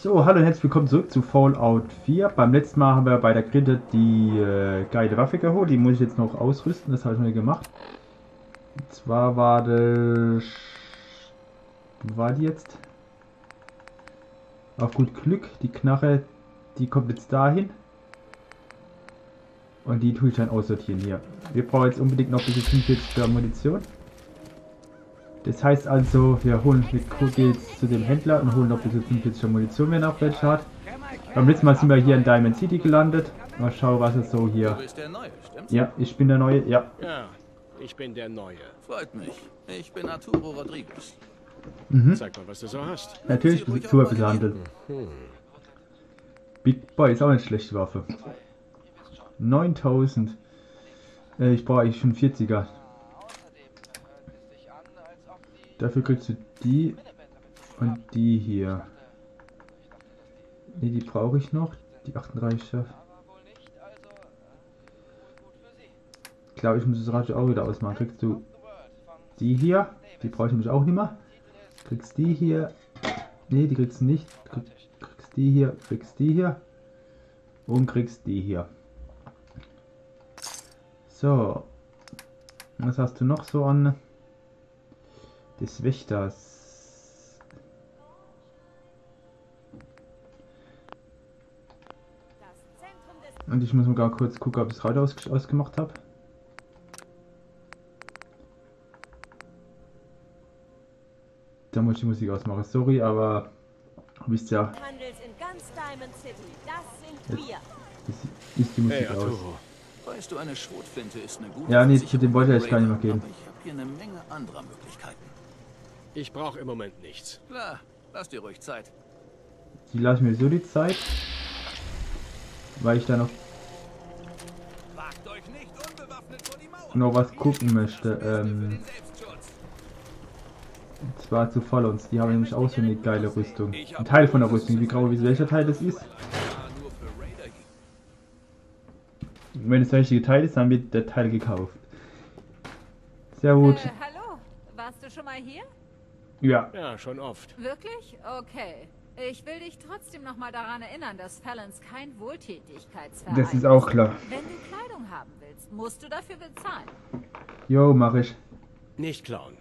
So, hallo und herzlich willkommen zurück zu Fallout 4. Beim letzten Mal haben wir bei der Grinde die äh, geile Waffe geholt. Die muss ich jetzt noch ausrüsten, das habe ich mir gemacht. Und zwar war das... Wo war die jetzt? Auf gut Glück, die Knarre, die kommt jetzt dahin. Und die tue ich dann aussortieren hier. Wir brauchen jetzt unbedingt noch bisschen 45 Munition. Das heißt also, wir holen, wir gehen jetzt zu dem Händler und holen noch bis zu 45 Munition, wenn er noch welche hat. Beim letzten Mal sind wir hier in Diamond City gelandet. Mal schauen, was es so hier. Du bist der Neue, stimmt's? Ja, ich bin der Neue. Ja. Ja, ich bin der Neue. Freut mich. Ich bin Arturo Rodriguez. Mhm. Sag mal, was du so hast. Natürlich zu auch mal behandelt. Hm. Big Boy ist auch eine schlechte Waffe. 9000. Äh, ich brauche eigentlich schon 40er. Dafür kriegst du die und die hier. Ne, die brauche ich noch. Die 38er. Ich glaube, ich muss das Radio auch wieder ausmachen. Kriegst du die hier. Die brauche ich nämlich auch nicht mehr. Kriegst die hier. Ne, die kriegst du nicht. Krieg, kriegst die hier. Kriegst die hier. Und kriegst die hier. So. Was hast du noch so an des Wächters? Und ich muss mal gar kurz gucken, ob ich das Radio aus ausgemacht habe. Da muss ich die Musik ausmachen. Sorry, aber wisst ja, wir. ist, ist die Musik Hey, aus. Weißt du, eine Schrotflinte ist eine gute Ja, nee, zu dem wollte ich gar nicht mehr. Aber ich brauche im Moment nichts. Klar, lass dir ruhig Zeit. Die lassen mir so die Zeit, weil ich da noch, Wagt euch nicht unbewaffnet vor die Mauer. noch was gucken möchte. Ähm, und zwar zu Fallons. Die haben nämlich auch so eine geile Rüstung. Ein Teil von der Rüstung. Wie grau wie welcher Teil das ist. Wenn es der richtige Teil ist, dann wird der Teil gekauft. Sehr gut. Äh, hallo? Warst du schon mal hier? Ja. Ja, schon oft. Wirklich? Okay. Ich will dich trotzdem noch mal daran erinnern, dass Fallons kein Wohltätigkeitsverein Das ist auch klar. Wenn du Kleidung haben willst, musst du dafür bezahlen. Jo, mach ich. Nicht klauen.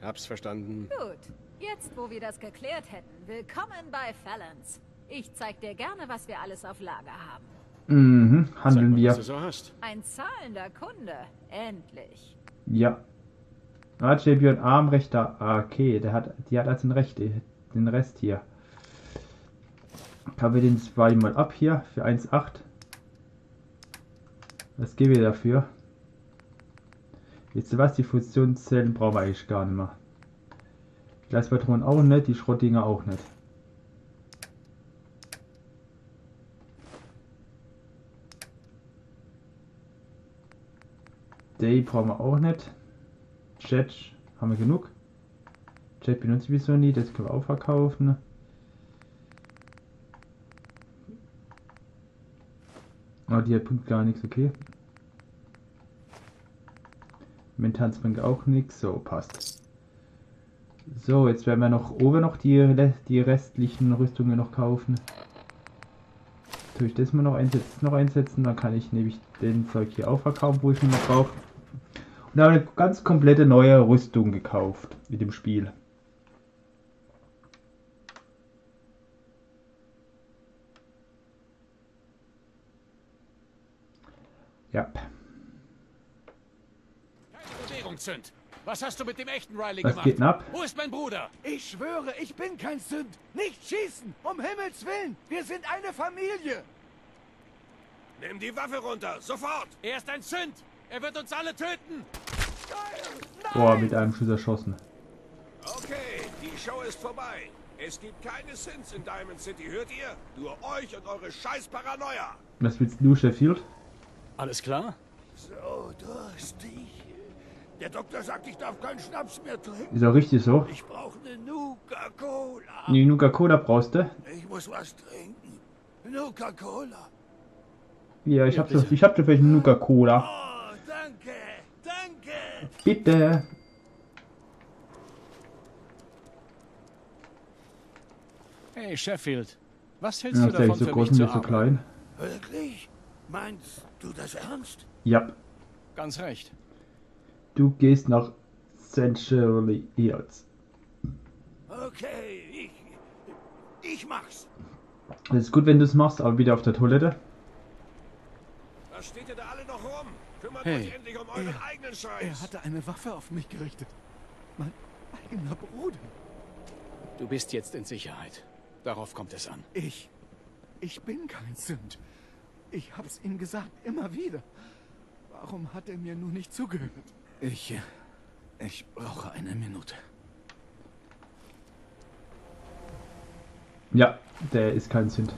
Hab's verstanden. Gut. Jetzt, wo wir das geklärt hätten, willkommen bei Fallons. Ich zeig dir gerne, was wir alles auf Lager haben. Mhm. Handeln mal, wir. was du so hast. Ein zahlender Kunde. Endlich. Ja. Ah, Champion Arm, rechter AK. Der hat, die hat also den, Recht, den Rest hier. Haben wir den zweimal ab hier für 1,8. Was geben wir dafür? Ihr was? Die Fusionszellen brauchen wir eigentlich gar nicht mehr. Glaspatronen auch nicht, die Schrottdinger auch nicht. Day brauchen wir auch nicht. Jet haben wir genug. Jet benutze ich wieso nie, das können wir auch verkaufen. Oh, die hat Punkt gar nichts, okay. Momentan bringt auch nichts, so passt. So, jetzt werden wir noch oben noch die, die restlichen Rüstungen noch kaufen. Tue das mal noch einsetzen, noch einsetzen, dann kann ich nämlich den Zeug hier auch verkaufen, wo ich ihn noch brauche. Und habe eine ganz komplette neue Rüstung gekauft mit dem Spiel. Ja. Keine Bewegung, Zünd. Was hast du mit dem echten Riley Was gemacht? geht denn ab? Wo ist mein Bruder? Ich schwöre, ich bin kein Sünd. Nicht schießen! Um Himmels Willen! Wir sind eine Familie! Nimm die Waffe runter, sofort! Er ist ein Zünd! Er wird uns alle töten! Boah, mit einem Schuss erschossen. Okay, die Show ist vorbei. Es gibt keine Sins in Diamond City, hört ihr? Nur euch und eure scheiß Paranoia. Was willst du, Sheffield? Alles klar? So durstig. Der Doktor sagt, ich darf keinen Schnaps mehr trinken. Ist auch richtig so. Ich brauche eine Nuka-Cola. Die Nuka-Cola brauchst du? Ich muss was trinken. Nuka-Cola. Ja, ich hab so, ich hab so vielleicht eine Nuka-Cola. Bitte. Hey, Sheffield. Was hältst Ja, du davon so für groß mich und zu nicht so klein. Wirklich? Meinst du das ernst? Ja, Ganz recht. du gehst nach Century Hills. Okay, ich. Ich mach's. Das ist gut, wenn du es machst, aber wieder auf der Toilette. Was steht ihr da alle noch rum? Kümmert Hey. euch endlich um euren Er- eigenen Er Scheiß. hatte eine Waffe auf mich gerichtet. Mein eigener Bruder. Du bist jetzt in Sicherheit. Darauf kommt es an. Ich. Ich bin kein Sünd. Ich hab's ihm gesagt, immer wieder. Warum hat er mir nur nicht zugehört? Ich. Ich brauche eine Minute. Ja, der ist kein Sünd.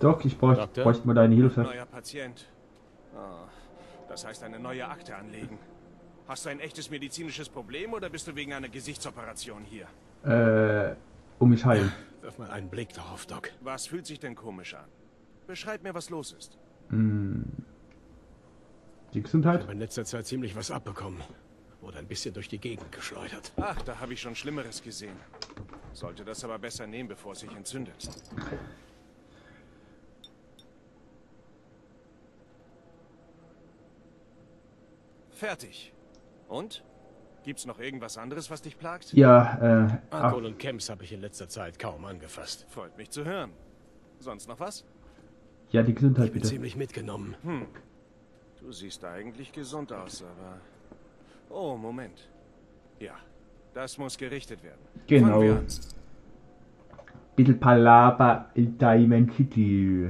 Doch, ich bräuchte mal deine Hilfe. Neuer Patient. Ah, das heißt eine neue Akte anlegen. Hast du ein echtes medizinisches Problem oder bist du wegen einer Gesichtsoperation hier? Äh, um mich heilen. Wirf mal einen Blick darauf, Doc. Was fühlt sich denn komisch an? Beschreib mir, was los ist. Die Ich Gesundheit? habe in letzter Zeit ziemlich was abbekommen. Wurde ein bisschen durch die Gegend geschleudert. Ach, da habe ich schon Schlimmeres gesehen. Sollte das aber besser nehmen, bevor es sich entzündet. Fertig. Und? Gibt's noch irgendwas anderes, was dich plagt? Ja, äh, ach, Alkohol und Camps habe ich in letzter Zeit kaum angefasst. Freut mich zu hören. Sonst noch was? ja, die Gesundheit Ich bin bitte. ziemlich mitgenommen. Du siehst eigentlich gesund aus, aber... Oh, Moment. Ja, das muss gerichtet werden. Genau. Bisschen Palaber in Diamond City.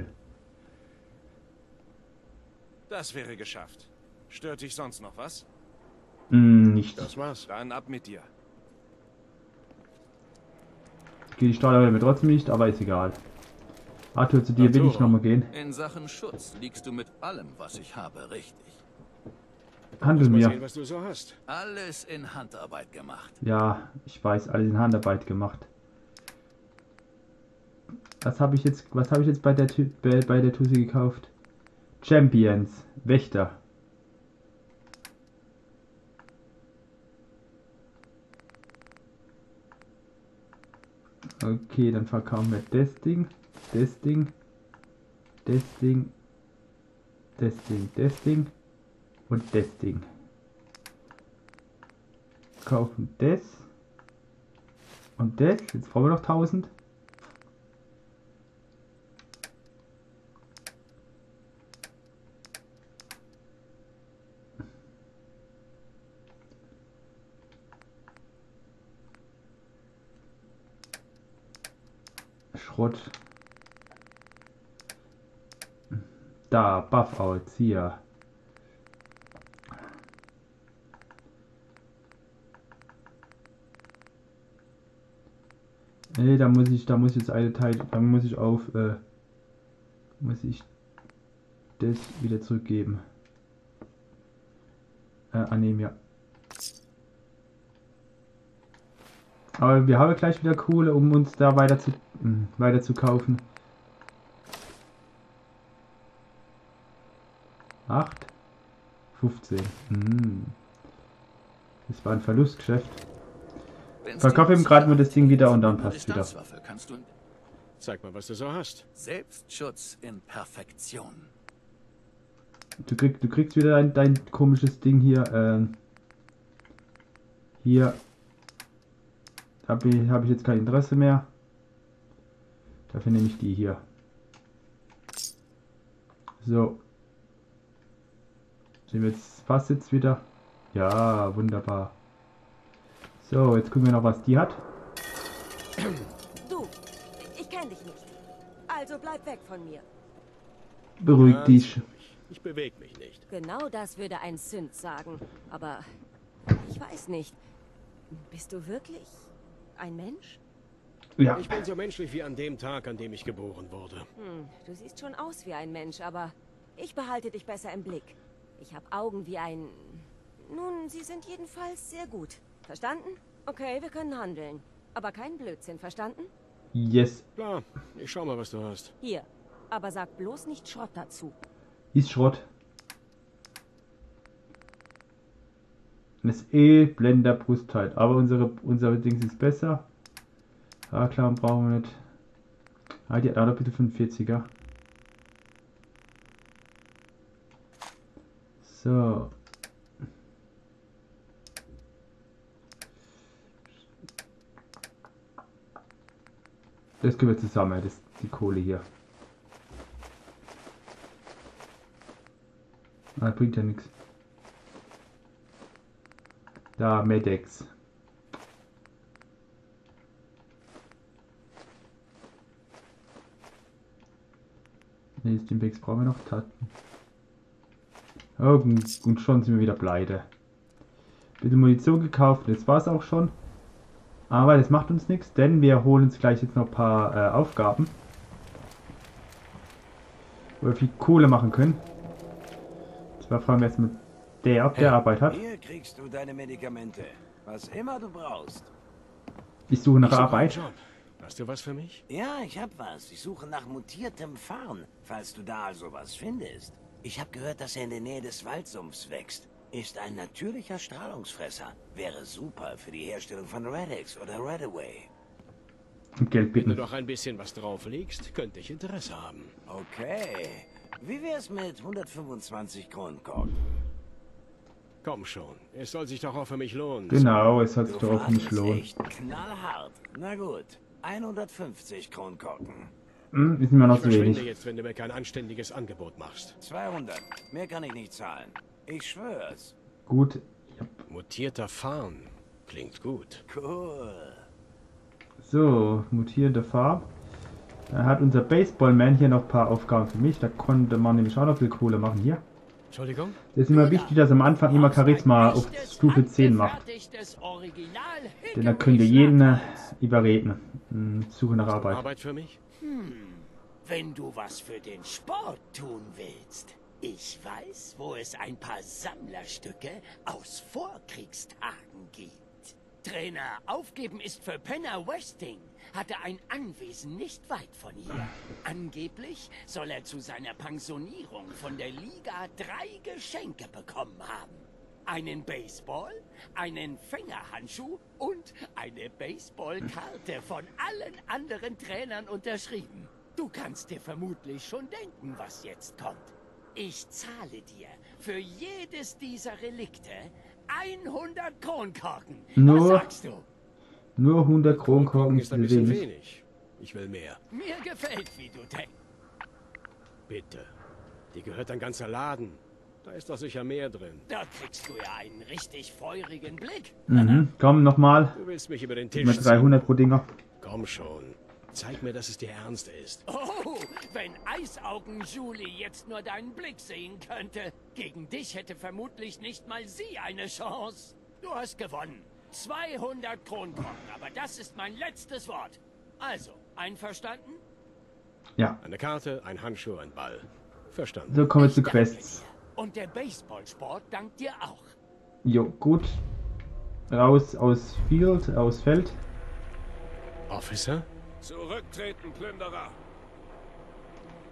Das wäre geschafft. Stört dich sonst noch was? Hm, nicht. Das war's. Dann ab mit dir. Geht die Steuer mir trotzdem nicht, aber ist egal. Arthur, zu dir will ich nochmal gehen. In Sachen Schutz liegst du mit allem, was ich habe, richtig. Handel mir. sehen, was du so hast. Alles in Handarbeit gemacht. Ja, ich weiß, alles in Handarbeit gemacht. Was habe ich jetzt, was habe ich jetzt bei der bei, bei der Tusi gekauft? Champions, Wächter. Okay, dann verkaufen wir das Ding, das Ding, das Ding, das Ding, das Ding und das Ding kaufen das und das. Jetzt brauchen wir noch 1000. Schrott. Da, Buff-Outs, hier. Nee, da muss ich, da muss ich jetzt eine Teil, da muss ich auf, äh, muss ich das wieder zurückgeben. Äh, annehmen, ja. Aber wir haben gleich wieder Kohle, um uns da weiter zu, weiter zu kaufen. 8, 15. Hm. Das war ein Verlustgeschäft. Wenn's Verkauf dir ihm gerade nur das Ding wieder und dann passt wieder. Zeig mal, was du so hast. Selbstschutz in Perfektion. Du, krieg, du kriegst wieder dein, dein komisches Ding hier. ähm, hier habe ich, hab ich jetzt kein Interesse mehr. Dafür nehme ich die hier. So. Sind wir jetzt fast jetzt wieder? Ja, wunderbar. So, jetzt gucken wir noch, was die hat. Du, ich kenne dich nicht. Also bleib weg von mir. Beruhig Ganz dich. Ich bewege mich nicht. Genau das würde ein Sünd sagen. Aber ich weiß nicht. Bist du wirklich ein Mensch? Ja, Ich bin so menschlich wie an dem Tag, an dem ich geboren wurde. Hm, du siehst schon aus wie ein Mensch, aber ich behalte dich besser im Blick. Ich habe Augen wie ein... Nun, sie sind jedenfalls sehr gut. Verstanden? Okay, wir können handeln. Aber kein Blödsinn, verstanden? yes. Klar, ich schau mal, was du hast. Hier. Aber sag bloß nicht Schrott dazu. Ist Schrott. Das E Blender Brustteil. Aber unsere unsere Dings ist besser. Haarklauen brauchen wir nicht. Ah, die hat auch bitte 45er. So. Das können wir zusammen, das die Kohle hier. Ah, bringt ja nichts. Da, Medex. Ne, Steampex brauchen wir noch Taten. Oh, und schon sind wir wieder pleite. Bisschen Munition gekauft, das war's auch schon. Aber das macht uns nichts, denn wir holen uns gleich jetzt noch ein paar äh, Aufgaben. Wo wir viel Kohle machen können. Zwar fragen wir jetzt mit der, ob der Arbeit hat. Hier kriegst du deine Medikamente. Was immer du brauchst. Ich suche nach Ich Arbeit. Job. Hast du was für mich? Ja, ich hab was. Ich suche nach mutiertem Farn, falls du da also was findest. Ich habe gehört, dass er in der Nähe des Waldsumpfs wächst. Ist ein natürlicher Strahlungsfresser. Wäre super für die Herstellung von Radix oder Radaway. Und Geld Wenn du bitten. doch ein bisschen was drauf legst, könnte ich Interesse haben. Okay. Wie wär's mit 125 Kronkorken? Komm schon, es soll sich doch auch für mich lohnen. Genau, es hat sich doch auch nicht verhandelst lohnt. echt knallhart. Na gut. 150 Kronkorken. Hm, ist mir noch Ich zu wenig. jetzt, wenn du mir kein anständiges Angebot machst. 200. Mehr kann ich nicht zahlen. Ich schwör's. Gut. Ja. Mutierter Farn. Klingt gut. Cool. So, mutierende Farbe. Dann hat unser Baseballman hier noch ein paar Aufgaben für mich. Da konnte man nämlich auch noch viel Kohle machen hier. Entschuldigung? Das ist immer wichtig, dass am Anfang immer Charisma auf Stufe 10 macht. Denn dann könnt ihr jeden äh, überreden. Hm, Suche nach Arbeit. Arbeit für mich? Wenn du was für den Sport tun willst. Ich weiß, wo es ein paar Sammlerstücke aus Vorkriegstagen gibt. Trainer, aufgeben ist für Penner Westing. Hatte ein Anwesen nicht weit von hier. Angeblich soll er zu seiner Pensionierung von der Liga drei Geschenke bekommen haben. Einen Baseball, einen Fängerhandschuh und eine Baseballkarte von allen anderen Trainern unterschrieben. Du kannst dir vermutlich schon denken, was jetzt kommt. Ich zahle dir für jedes dieser Relikte 100 Kronkorken. Nur- Was sagst du? Nur 100 Kronkorken ist ein wenig. wenig. Ich will mehr. Mir gefällt, wie du denkst. Bitte. Dir gehört ein ganzer Laden. Da ist doch sicher mehr drin. Da kriegst du ja einen richtig feurigen Blick. Mhm. Komm, nochmal. Du willst mich über den Tisch ziehen. 300 pro Dinger. Komm schon. Zeig mir, dass es dir ernst ist. Oh, wenn Eisaugen Julie jetzt nur deinen Blick sehen könnte. Gegen dich hätte vermutlich nicht mal sie eine Chance. Du hast gewonnen. 200 Kronkorken, aber das ist mein letztes Wort. Also, einverstanden? Ja, Eine Karte, ein Handschuh, ein Ball. Verstanden. so kommen wir zu Quests. Und der Baseballsport dankt dir auch. Jo, gut. Raus aus Field, aus Feld. Officer? Zurücktreten, Plünderer.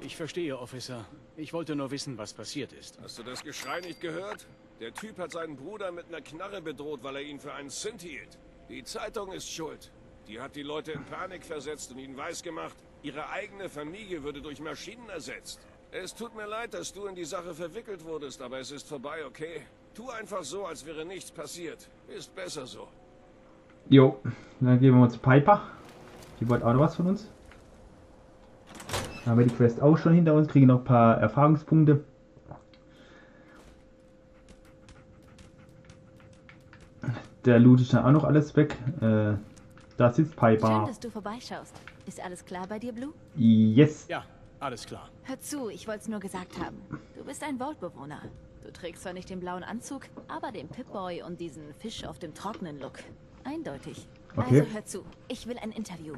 Ich verstehe, Officer. Ich wollte nur wissen, was passiert ist. Hast du das Geschrei nicht gehört? Der Typ hat seinen Bruder mit einer Knarre bedroht, weil er ihn für einen Synth hielt. Die Zeitung ist schuld. Die hat die Leute in Panik versetzt und ihnen weisgemacht, ihre eigene Familie würde durch Maschinen ersetzt. Es tut mir leid, dass du in die Sache verwickelt wurdest, aber es ist vorbei, okay? Tu einfach so, als wäre nichts passiert. Ist besser so. Jo, dann gehen wir uns Piper. Die wollte auch noch was von uns. Haben wir die Quest auch schon hinter uns, kriegen noch ein paar Erfahrungspunkte. Der Loot ist dann auch noch alles weg. Äh, da sitzt Schön, Piper. dass du vorbeischaust. Ist alles klar bei dir, Blue? Yes. Ja, alles klar. Hör zu, ich wollte es nur gesagt haben. Du bist ein Vault-Bewohner. Du trägst zwar nicht den blauen Anzug, aber den Pip-Boy und diesen Fisch auf dem trockenen Look. Eindeutig. Okay. Also hör zu, ich will ein Interview.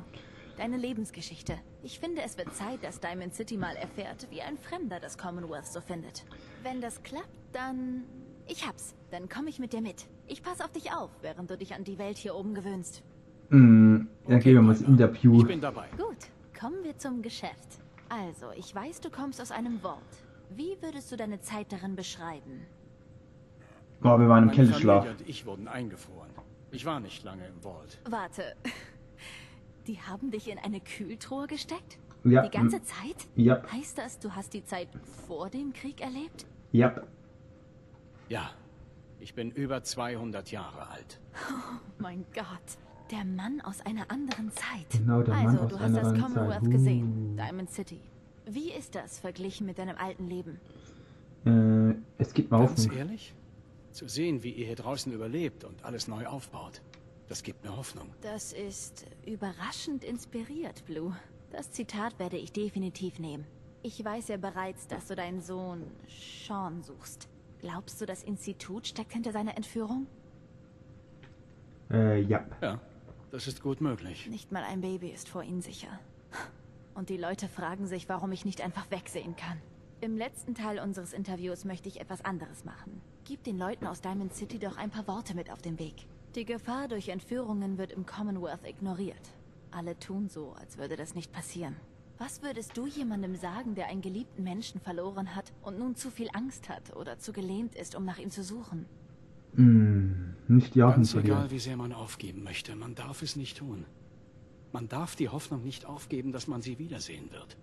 Deine Lebensgeschichte. Ich finde, es wird Zeit, dass Diamond City mal erfährt, wie ein Fremder das Commonwealth so findet. Wenn das klappt, dann... Ich hab's. Dann komme ich mit dir mit. Ich pass auf dich auf, während du dich an die Welt hier oben gewöhnst. Mm, dann gehen wir mal ins. Interview. Ich bin dabei. Gut, kommen wir zum Geschäft. Also, ich weiß, du kommst aus einem Vault. Wie würdest du deine Zeit darin beschreiben? Oh, wir waren im Kälteschlaf. Ich wurden eingefroren. Ich war nicht lange im Vault. Warte. Die haben dich in eine Kühltruhe gesteckt? Ja. Die ganze Zeit? Ja. Heißt das, du hast die Zeit vor dem Krieg erlebt? Ja. Ja. Ich bin über 200 Jahre alt. Oh mein Gott. Der Mann aus einer anderen Zeit. Genau, der Mann also, aus du hast das Commonwealth Zeit. Uh. gesehen. Diamond City. Wie ist das verglichen mit deinem alten Leben? Äh, es gibt mir Ganz Hoffnung. ehrlich? Zu sehen, wie ihr hier draußen überlebt und alles neu aufbaut, das gibt mir Hoffnung. Das ist überraschend inspiriert, Blue. Das Zitat werde ich definitiv nehmen. Ich weiß ja bereits, dass du deinen Sohn Sean suchst. Glaubst du, das Institut steckt hinter seiner Entführung? Äh, ja. Ja, das ist gut möglich. Nicht mal ein Baby ist vor ihnen sicher. Und die Leute fragen sich, warum ich nicht einfach wegsehen kann. Im letzten Teil unseres Interviews möchte ich etwas anderes machen. Gib den Leuten aus Diamond City doch ein paar Worte mit auf den Weg. Die Gefahr durch Entführungen wird im Commonwealth ignoriert. Alle tun so, als würde das nicht passieren. Was würdest du jemandem sagen, der einen geliebten Menschen verloren hat und nun zu viel Angst hat oder zu gelähmt ist, um nach ihm zu suchen? Hm, nicht Ganz verlieren. egal, wie sehr man aufgeben möchte, man darf es nicht tun. Man darf die Hoffnung nicht aufgeben, dass man sie wiedersehen wird.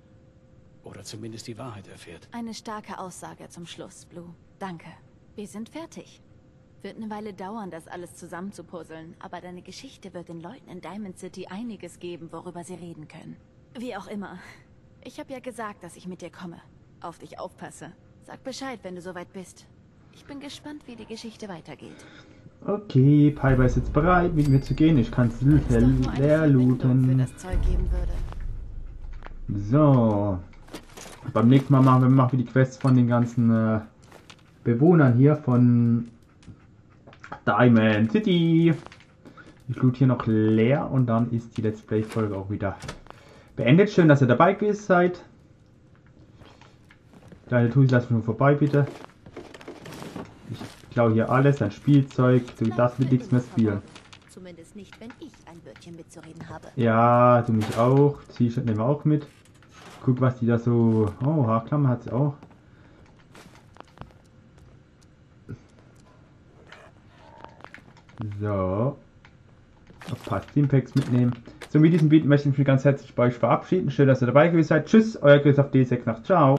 Oder zumindest die Wahrheit erfährt. Eine starke Aussage zum Schluss, Blue. Danke. Wir sind fertig. Wird eine Weile dauern, das alles zusammenzupuzzeln, aber deine Geschichte wird den Leuten in Diamond City einiges geben, worüber sie reden können. Wie auch immer. Ich habe ja gesagt, dass ich mit dir komme. Auf dich aufpasse. Sag Bescheid, wenn du soweit bist. Ich bin gespannt, wie die Geschichte weitergeht. Okay, Piper ist jetzt bereit, mit mir zu gehen. Ich kann es leer looten. das Zeug geben würde. So. Beim nächsten Mal machen wir, machen wir die Quests von den ganzen äh, Bewohnern hier von Diamond City. Ich loot hier noch leer und dann ist die Let's Play Folge auch wieder beendet. Schön, dass ihr dabei gewesen seid. Kleine Tusi, lass mich nur vorbei, bitte. Ich klaue hier alles, dein Spielzeug. Du darfst mit nichts mehr spielen. Zumindest nicht, wenn ich ein Wörtchen mitzureden habe. Ja, du mich auch. T-Shirt nehmen wir auch mit. Guck, was die da so. Oh, Haarklammer hat sie auch. So. Ein paar Steampacks mitnehmen. So, mit diesem Beat möchte ich mich ganz herzlich bei euch verabschieden. Schön, dass ihr dabei gewesen seid. Tschüss, euer Chris auf D6 nach. Ciao.